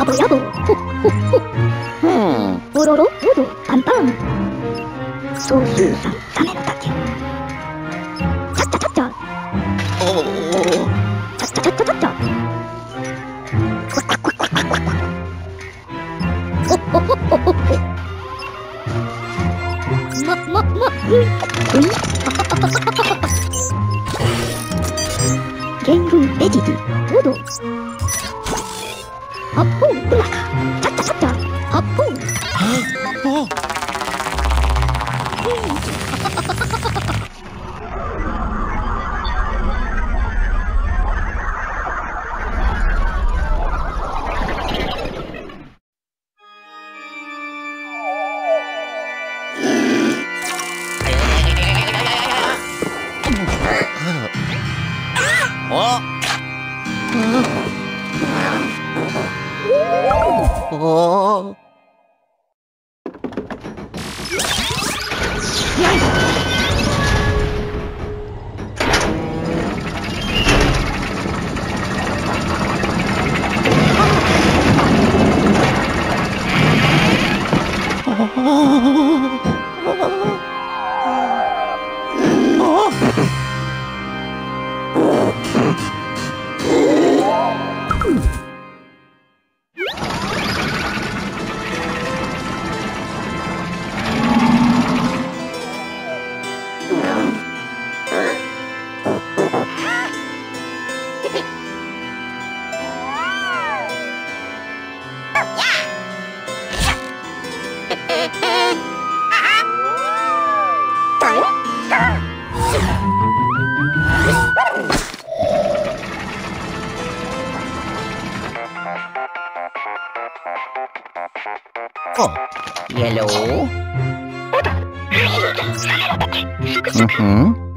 ラボラボほっほっほっうんおろろおろパンパン総数さんサメの竹チャッチャチャッチャおおチャッチャチャッチャチャッチャおっおっおっおっまままうんうん元軍ベジティ、トド。Hop-hoo! Cha-cha-cha-cha! Hop-hoo! Huh? Oh! Oh. Yellow. hmm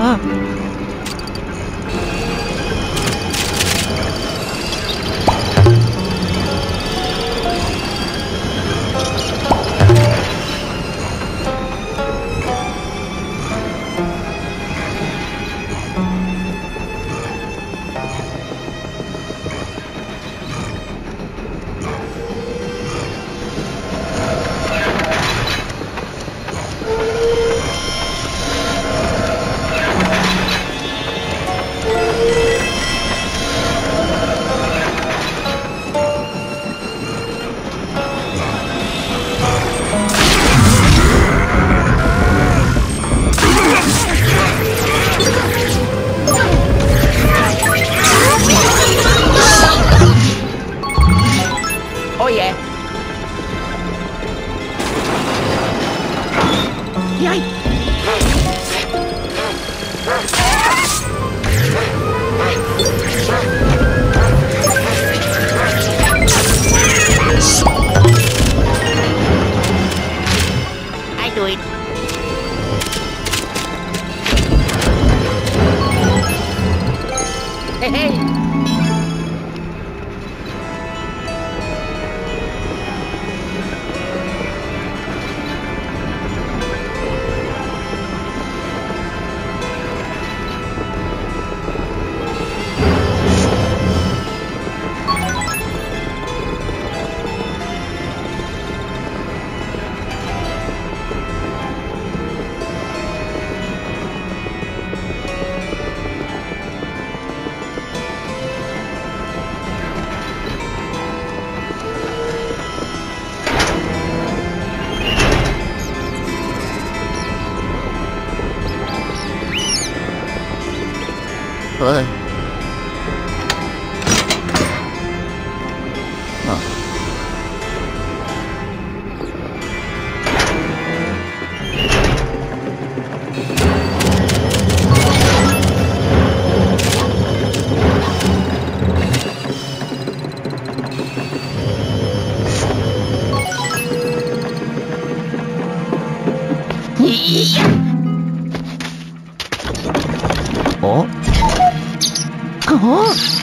Ah. Thôi à. 어? 어? Oh.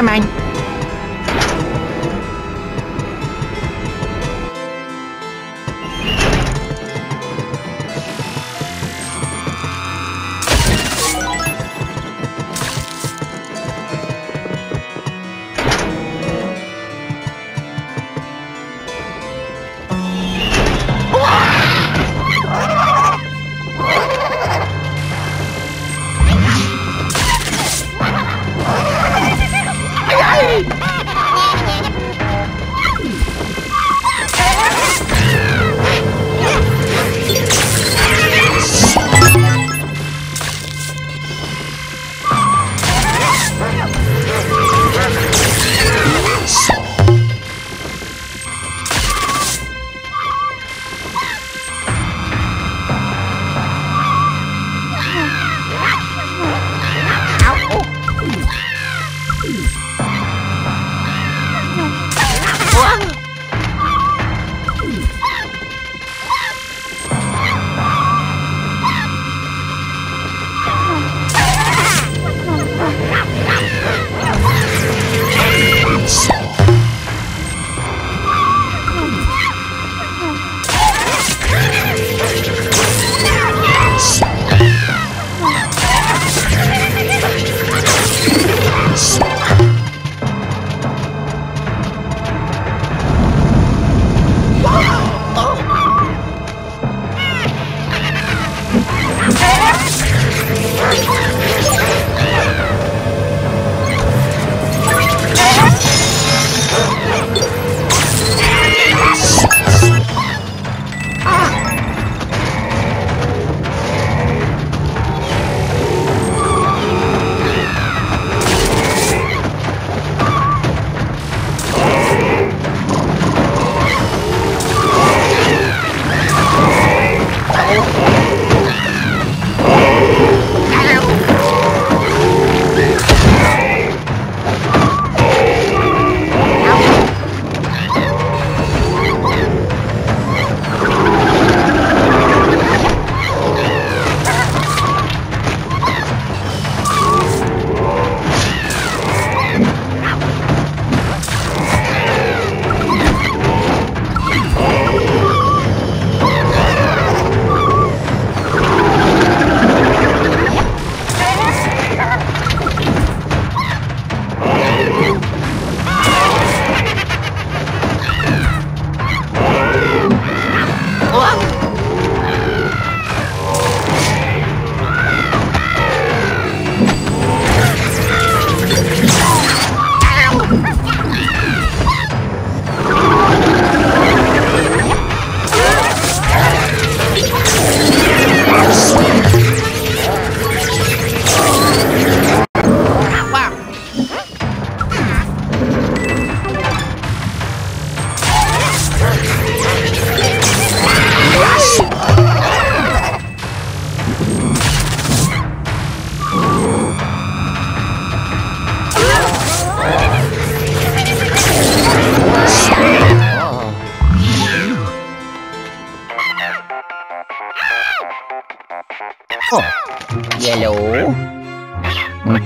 Come.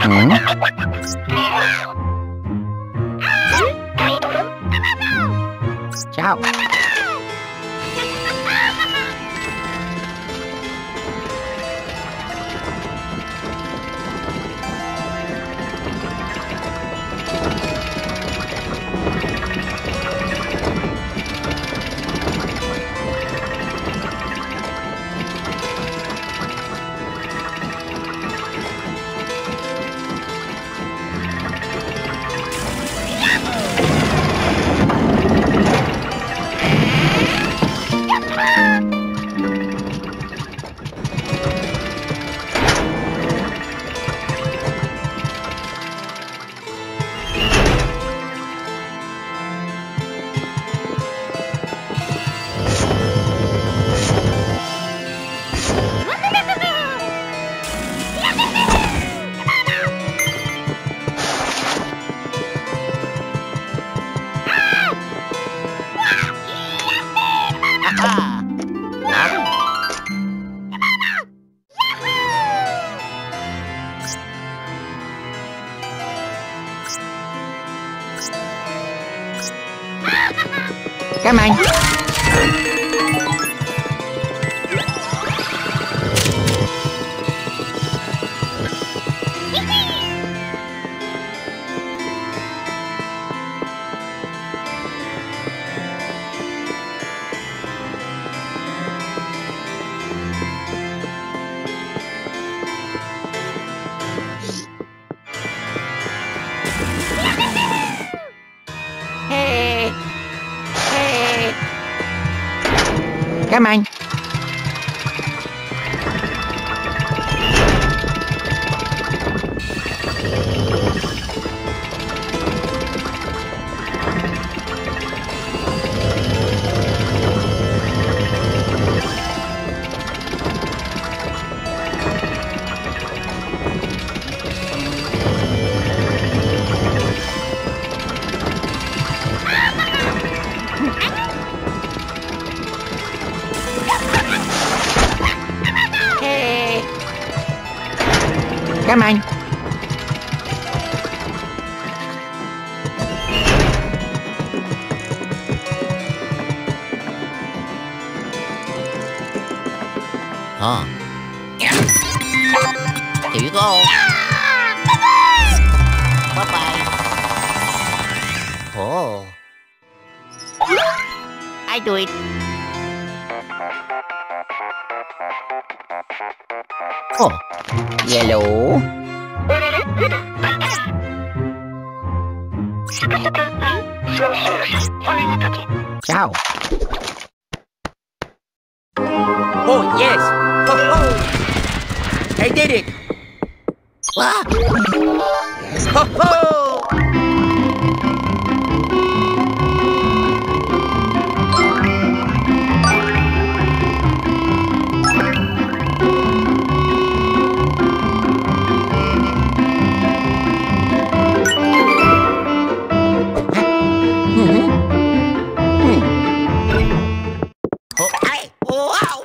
Mm-hmm. mind. Come on. Cảm ơn anh Hả? Chỉ có... Bye oh. I do it Yellow. Ciao. Oh, yes. Ho, ho. I did it. Ah. Ho, ho. Uau!